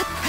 Huh?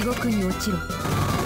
地獄に落ちろ。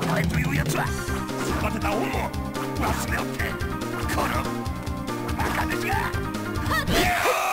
お前というやつは育てた恩を忘れおってこのバカ弟子が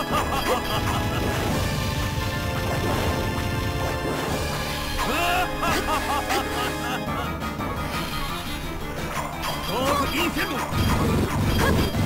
東北インセンド